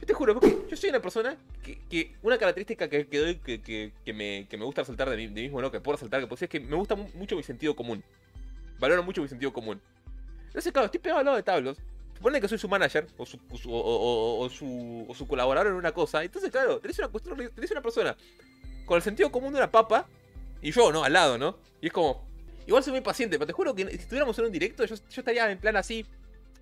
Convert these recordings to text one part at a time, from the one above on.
Yo te juro, porque yo soy una persona que, una característica que, que doy, que, me, que me gusta resaltar de mí, de mismo, ¿no? Que puedo resaltar, que decir, es que me gusta mu- mucho mi sentido común. Valoro mucho mi sentido común. Entonces, claro, estoy pegado al lado de Tablos. Supone que soy su manager o su, o su- colaborador en una cosa. Entonces, claro, tenés una, cuestión, tenés una persona con el sentido común de una papa y yo, ¿no? Al lado, ¿no? Y es como. Igual soy muy paciente, pero te juro que si estuviéramos en un directo, yo estaría en plan así.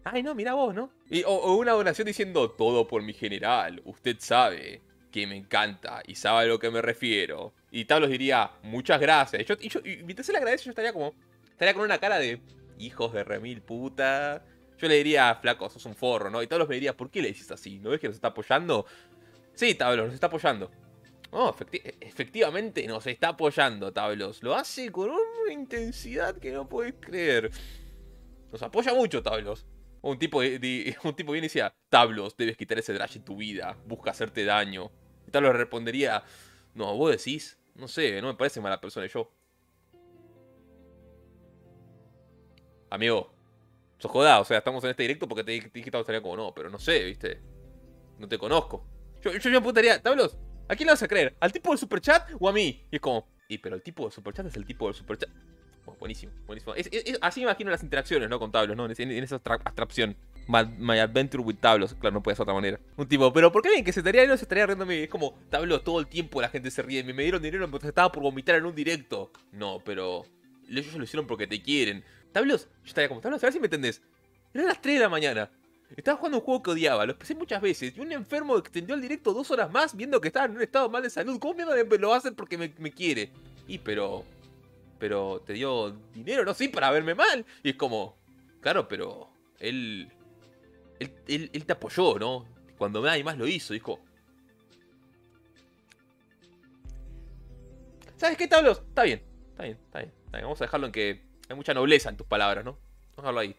Ay, no, mira vos, ¿no? Y- o, una donación diciendo todo por mi general. Usted sabe que me encanta y sabe a lo que me refiero. Y Tablos diría, muchas gracias. Yo, y, yo, y mientras él agradece, yo estaría como. Estaría con una cara de. Hijos de remil puta. Yo le diría, flaco, sos un forro, ¿no? Y Tablos me diría, ¿por qué le dices así? ¿No ves que nos está apoyando? Sí, Tablos, nos está apoyando. Oh, efecti- efectivamente nos está apoyando, Tablos. Lo hace con una intensidad que no puedes creer. Nos apoya mucho, Tablos. Un tipo, de- un tipo viene y decía, Tablos, debes quitar ese drash de tu vida. Busca hacerte daño. Y Tablos respondería, no, vos decís. No sé, no me parece mala persona. Yo, amigo, sos jodá. O sea, estamos en este directo porque te dije que estaría como, no, pero no sé, viste. No te conozco. Yo, yo, yo me preguntaría, Tablos, ¿a quién le vas a creer? ¿Al tipo del superchat o a mí? Y es como, y pero el tipo del superchat es el tipo del superchat. Buenísimo, buenísimo. Así me imagino las interacciones, ¿no? Con Tablos, ¿no? En, esa abstra- abstracción. My, my adventure with Tablos. Claro, no puede ser de otra manera. Un tipo, pero ¿por qué bien que se estaría no se estaría riendo? Es como, Tablos, todo el tiempo la gente se ríe mí. Me dieron dinero mientras estaba por vomitar en un directo. No, pero ellos lo hicieron porque te quieren. Tablos, yo estaría como, Tablos, a ver si me entendés. Eran las 3 de la mañana. Estaba jugando un juego que odiaba, lo empecé muchas veces. Y un enfermo extendió el directo dos horas más viendo que estaba en un estado mal de salud. ¿Cómo mierda me- lo va a hacer porque me, me quiere? Y pero. Pero te dio dinero, ¿no? Sí, para verme mal. Y es como. Claro, pero. Él. Él, él, él te apoyó, ¿no? Cuando nadie más lo hizo, dijo. ¿Sabes qué, Tablos? Está bien, está bien, está bien, está bien. Vamos a dejarlo en que hay mucha nobleza en tus palabras, ¿no? Vamos a dejarlo ahí.